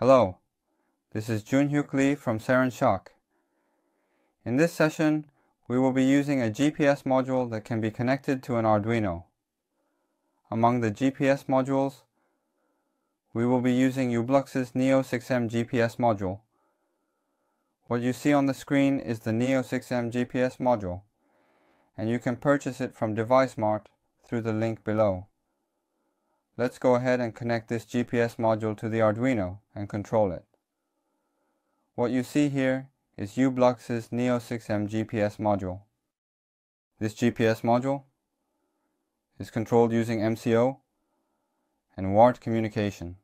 Hello, this is Junhyuk Lee from Seren Shock. In this session, we will be using a GPS module that can be connected to an Arduino. Among the GPS modules, we will be using U-blox's Neo6M GPS module. What you see on the screen is the Neo6M GPS module, and you can purchase it from DeviceMart through the link below. Let's go ahead and connect this GPS module to the Arduino and control it. What you see here is U-blox's Neo6M GPS module. This GPS module is controlled using MCO and UART communication.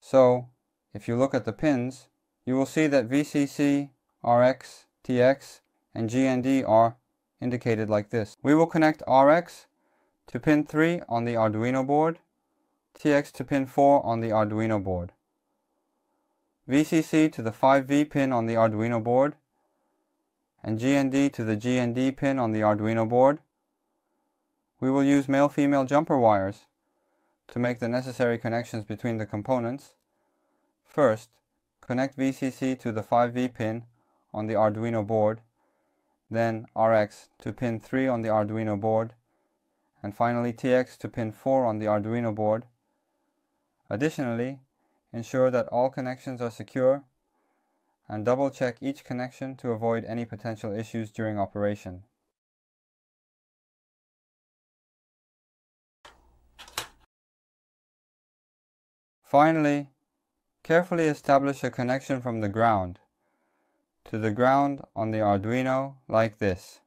So, if you look at the pins, you will see that VCC, RX, TX, and GND are indicated like this. We will connect RX to pin 3 on the Arduino board, TX to pin 4 on the Arduino board, VCC to the 5V pin on the Arduino board, and GND to the GND pin on the Arduino board. We will use male-female jumper wires to make the necessary connections between the components. First, connect VCC to the 5V pin on the Arduino board, then RX to pin 3 on the Arduino board, and finally TX to pin 4 on the Arduino board. Additionally, ensure that all connections are secure and double check each connection to avoid any potential issues during operation. Finally, carefully establish a connection from the ground to the ground on the Arduino like this.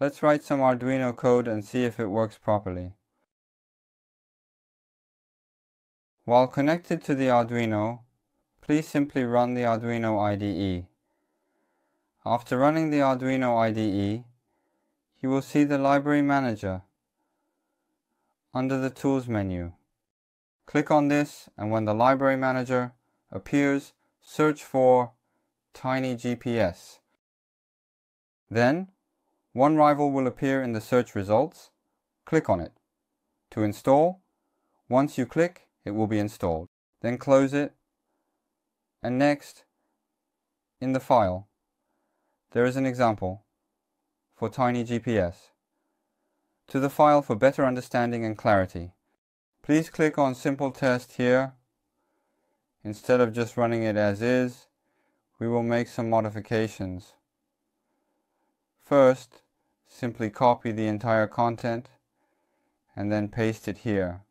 Let's write some Arduino code and see if it works properly. While connected to the Arduino, please simply run the Arduino IDE. After running the Arduino IDE, you will see the Library Manager under the Tools menu. Click on this and when the Library Manager appears, search for TinyGPS. Then, one rival will appear in the search results. Click on it. To install, once you click, it will be installed. Then close it and next, in the file, there is an example for TinyGPS. To the file for better understanding and clarity, please click on Simple Test here. Instead of just running it as is, we will make some modifications. First, simply copy the entire content and then paste it here.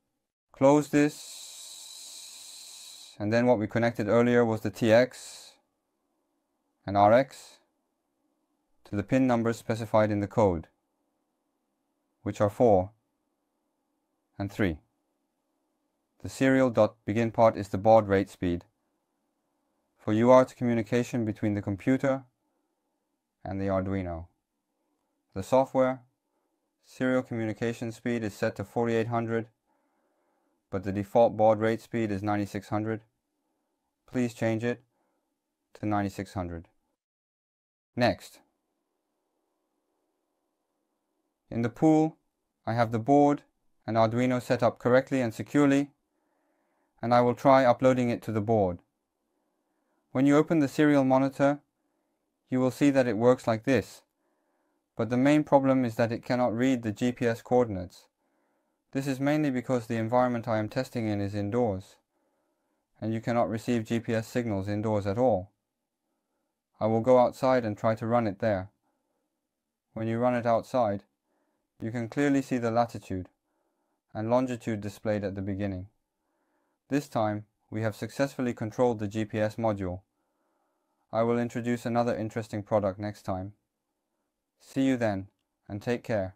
Close this and then what we connected earlier was the TX and RX to the pin numbers specified in the code, which are 4 and 3. The serial dot begin part is the baud rate speed for UART communication between the computer and the Arduino. The software serial communication speed is set to 4800 but the default baud rate speed is 9600. Please change it to 9600. Next, in the pool, I have the board and Arduino set up correctly and securely, and I will try uploading it to the board. When you open the serial monitor, you will see that it works like this, but the main problem is that it cannot read the GPS coordinates. This is mainly because the environment I am testing in is indoors, and you cannot receive GPS signals indoors at all. I will go outside and try to run it there. When you run it outside, you can clearly see the latitude and longitude displayed at the beginning. This time, we have successfully controlled the GPS module. I will introduce another interesting product next time. See you then, and take care.